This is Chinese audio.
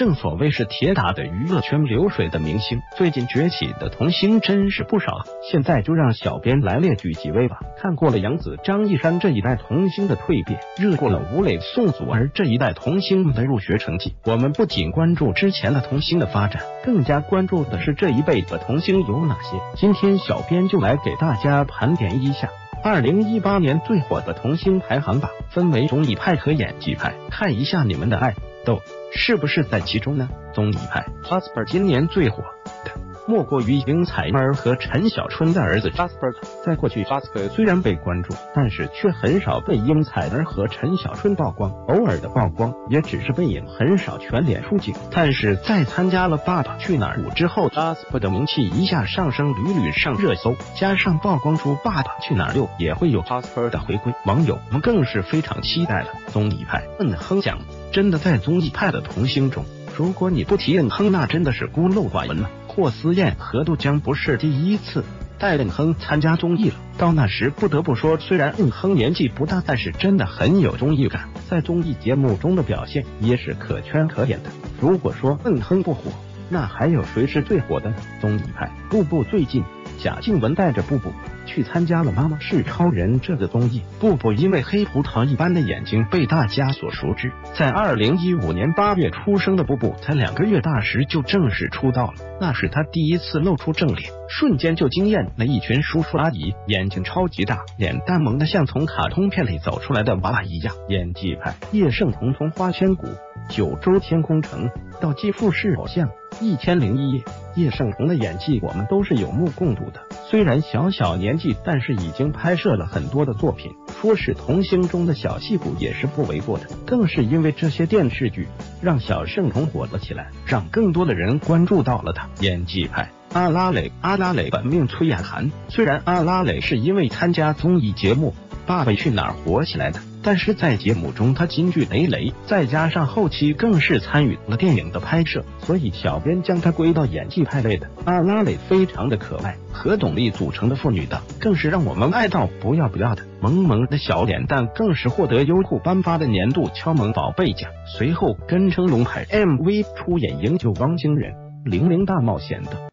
正所谓是铁打的娱乐圈流水的明星，最近崛起的童星真是不少。现在就让小编来列举几位吧。看过了杨紫、张一山这一代童星的蜕变，热过了吴磊、宋祖儿这一代童星们的入学成绩，我们不仅关注之前的童星的发展，更加关注的是这一辈的童星有哪些。今天小编就来给大家盘点一下。二零一八年最火的童星排行榜，分为综艺派和演技派，看一下你们的爱豆是不是在其中呢？综艺派，plusper 今年最火。莫过于英采儿和陈小春的儿子 Jasper。在过去，Jasper 虽然被关注，但是却很少被英采儿和陈小春曝光。偶尔的曝光，也只是背影，很少全脸出镜。但是在参加了《爸爸去哪儿》五之后，Jasper 的名气一下上升，屡屡上热搜。加上曝光出《爸爸去哪儿六》也会有 Jasper 的回归，网友们更是非常期待了。综艺派，嗯哼奖真的在综艺派的童星中，如果你不提嗯哼，那真的是孤陋寡闻了。霍思燕和杜江不是第一次带嗯哼参加综艺了。到那时，不得不说，虽然嗯哼年纪不大，但是真的很有综艺感，在综艺节目中的表现也是可圈可点的。如果说嗯哼不火，那还有谁是最火的？综艺派，步步最近，贾静雯带着步步。去参加了《妈妈是超人》这个综艺，布布因为黑葡萄一般的眼睛被大家所熟知。在二零一五年八月出生的布布，才两个月大时就正式出道了，那是他第一次露出正脸，瞬间就惊艳了一群叔叔阿姨。眼睛超级大，脸蛋萌的像从卡通片里走出来的娃娃一样。演技派，叶圣彤从《花千骨》《九州天空城》到继父是偶像。一千零一夜，叶圣彤的演技我们都是有目共睹的。虽然小小年纪，但是已经拍摄了很多的作品，说是童星中的小戏骨也是不为过的。更是因为这些电视剧，让小圣彤火了起来，让更多的人关注到了他。演技派，阿拉蕾，阿拉蕾本命崔雅涵。虽然阿拉蕾是因为参加综艺节目《爸爸去哪儿》火起来的。但是在节目中，他金句累累，再加上后期更是参与了电影的拍摄，所以小编将他归到演技派类的。阿拉蕾非常的可爱，和董丽组成的父女档更是让我们爱到不要不要的。萌萌的小脸蛋更是获得优酷颁发的年度敲门宝贝奖。随后跟成龙拍 MV 出演营救汪星人《零零大冒险》的